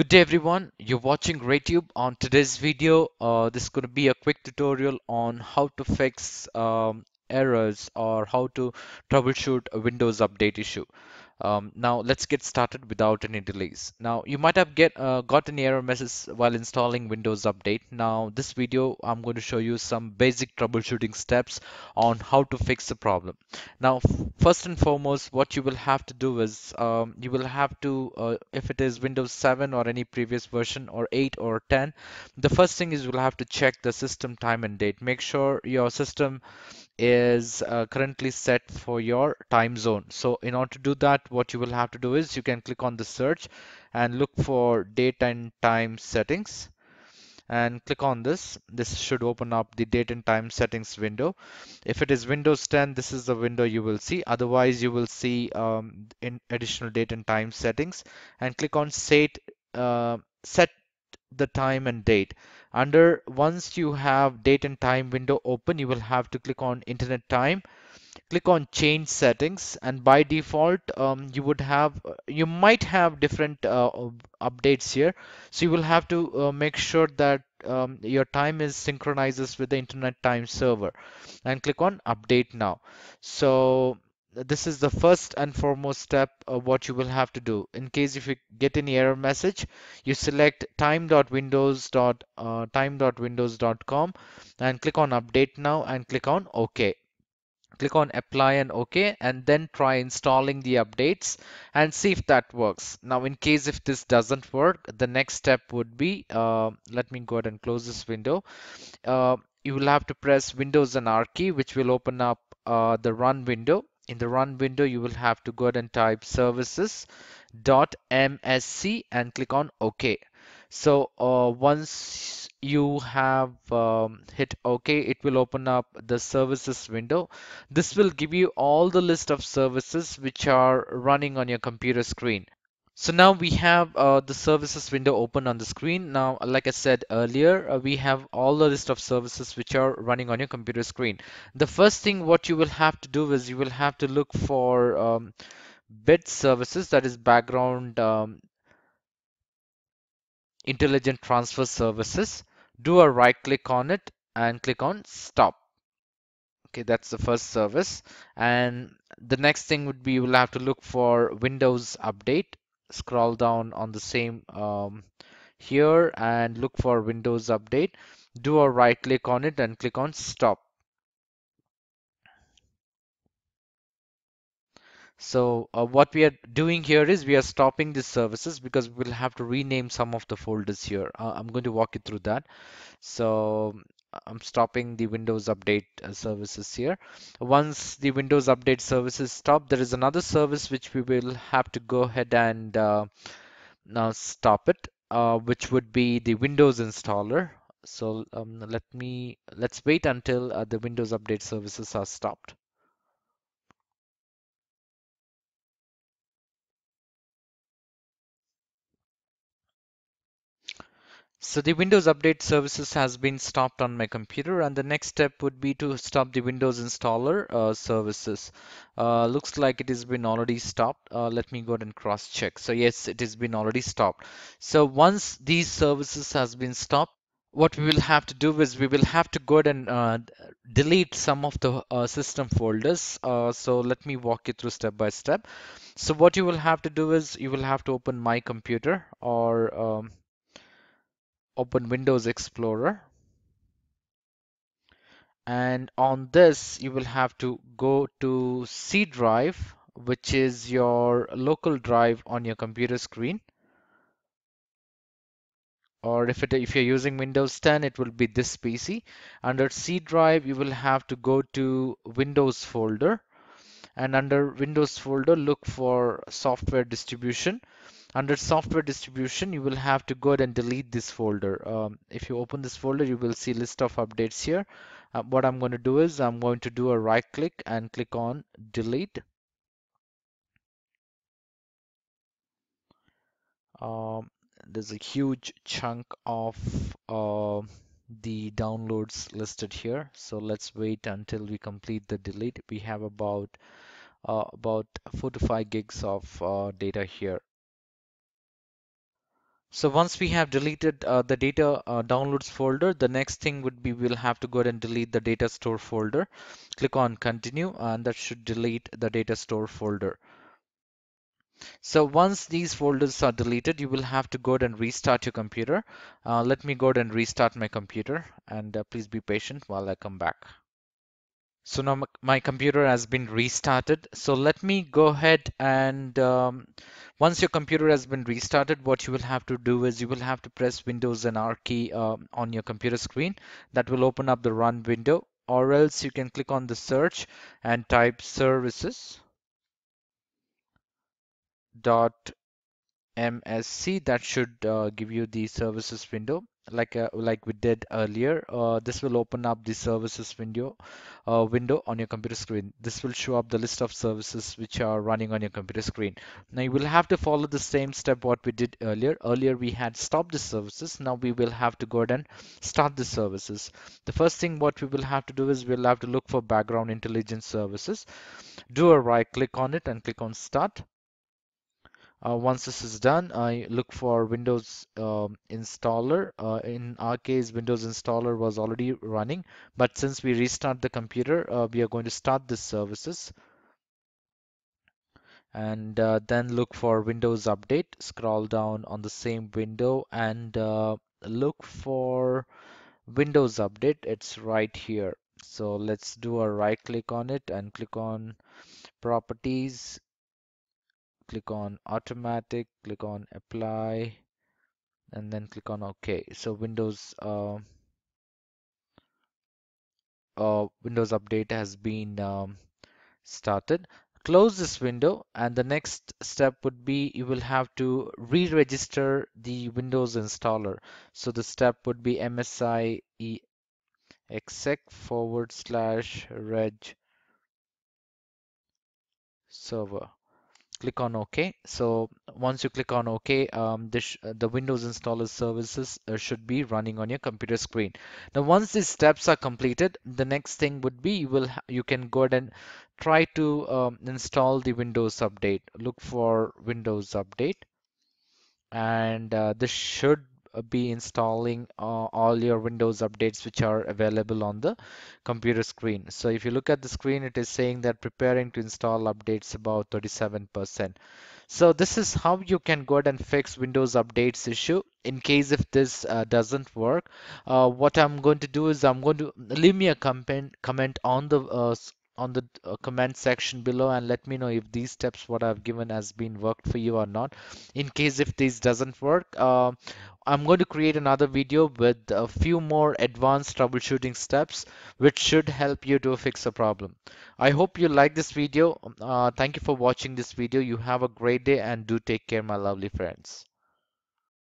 Good day everyone, you're watching RayTube. On today's video, uh, this is going to be a quick tutorial on how to fix um, errors or how to troubleshoot a Windows update issue. Um, now let's get started without any delays. Now you might have get uh, got an error message while installing Windows Update. Now this video I'm going to show you some basic troubleshooting steps on how to fix the problem. Now first and foremost what you will have to do is um, you will have to uh, if it is Windows 7 or any previous version or 8 or 10 the first thing is you'll have to check the system time and date. Make sure your system is uh, currently set for your time zone. So in order to do that, what you will have to do is you can click on the search and look for date and time settings and click on this. This should open up the date and time settings window. If it is Windows 10, this is the window you will see. Otherwise, you will see um, in additional date and time settings and click on set, uh, set the time and date. Under once you have date and time window open, you will have to click on internet time click on change settings and by default um, you would have you might have different uh, updates here so you will have to uh, make sure that um, your time is synchronizes with the internet time server and click on update now so this is the first and foremost step of what you will have to do. In case if you get any error message, you select time.windows.time.windows.com uh, and click on update now and click on OK. Click on apply and OK and then try installing the updates and see if that works. Now in case if this doesn't work, the next step would be, uh, let me go ahead and close this window. Uh, you will have to press Windows and R key which will open up uh, the run window in the run window you will have to go ahead and type services.msc and click on OK. So uh, once you have um, hit OK, it will open up the services window. This will give you all the list of services which are running on your computer screen. So now we have uh, the services window open on the screen. Now, like I said earlier, uh, we have all the list of services which are running on your computer screen. The first thing what you will have to do is you will have to look for um, bit services, that is background um, intelligent transfer services. Do a right click on it and click on stop. Okay, that's the first service. And the next thing would be you will have to look for Windows Update scroll down on the same um, here and look for Windows Update. Do a right click on it and click on stop. So uh, what we are doing here is we are stopping the services because we'll have to rename some of the folders here. Uh, I'm going to walk you through that. So I'm stopping the Windows Update uh, services here. Once the Windows Update services stop, there is another service which we will have to go ahead and uh, now stop it, uh, which would be the Windows installer. So um, let me let's wait until uh, the Windows Update services are stopped. So the Windows Update services has been stopped on my computer and the next step would be to stop the Windows installer uh, services. Uh, looks like it has been already stopped. Uh, let me go ahead and cross check. So yes, it has been already stopped. So once these services has been stopped, what we will have to do is we will have to go ahead and uh, delete some of the uh, system folders. Uh, so let me walk you through step by step. So what you will have to do is you will have to open my computer or um, open Windows Explorer. And on this you will have to go to C drive which is your local drive on your computer screen. Or if it if you're using Windows 10 it will be this PC under C drive you will have to go to Windows folder. And under Windows folder look for software distribution under software distribution you will have to go ahead and delete this folder. Um, if you open this folder you will see list of updates here. Uh, what I'm going to do is I'm going to do a right click and click on delete. Um, there's a huge chunk of uh, the downloads listed here. So let's wait until we complete the delete. We have about uh, about 4 to 5 gigs of uh, data here So once we have deleted uh, the data uh, downloads folder, the next thing would be we'll have to go ahead and delete the data store folder. Click on continue and that should delete the data store folder. So once these folders are deleted, you will have to go ahead and restart your computer. Uh, let me go ahead and restart my computer and uh, please be patient while I come back. So now my computer has been restarted. So let me go ahead and um, once your computer has been restarted, what you will have to do is you will have to press Windows and R key um, on your computer screen. That will open up the run window or else you can click on the search and type services dot MSC that should uh, give you the services window. Like uh, like we did earlier uh, this will open up the services window uh, window on your computer screen. This will show up the list of services which are running on your computer screen. Now you will have to follow the same step what we did earlier. Earlier we had stopped the services. Now we will have to go ahead and start the services. The first thing what we will have to do is we'll have to look for background intelligence services. Do a right click on it and click on start uh, once this is done, I look for Windows um, installer. Uh, in our case, Windows installer was already running, but since we restart the computer, uh, we are going to start this services and uh, then look for Windows Update. Scroll down on the same window and uh, look for Windows Update. It's right here. So let's do a right click on it and click on Properties click on automatic, click on apply, and then click on OK. So Windows uh, uh, Windows Update has been um, started. Close this window and the next step would be you will have to re-register the Windows installer. So the step would be msi exec forward slash reg server click on OK. So once you click on OK, um, this, uh, the Windows installer services uh, should be running on your computer screen. Now, once these steps are completed, the next thing would be you will you can go ahead and try to um, install the Windows Update. Look for Windows Update, and uh, this should be installing uh, all your Windows updates which are available on the computer screen. So if you look at the screen, it is saying that preparing to install updates about 37%. So this is how you can go ahead and fix Windows updates issue. In case if this uh, doesn't work, uh, what I'm going to do is I'm going to leave me a comment comment on the uh, on the uh, comment section below and let me know if these steps what I've given has been worked for you or not. In case if this doesn't work, uh, I'm going to create another video with a few more advanced troubleshooting steps which should help you to fix a problem. I hope you like this video. Uh, thank you for watching this video. You have a great day and do take care my lovely friends.